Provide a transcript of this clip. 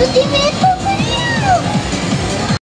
you see me?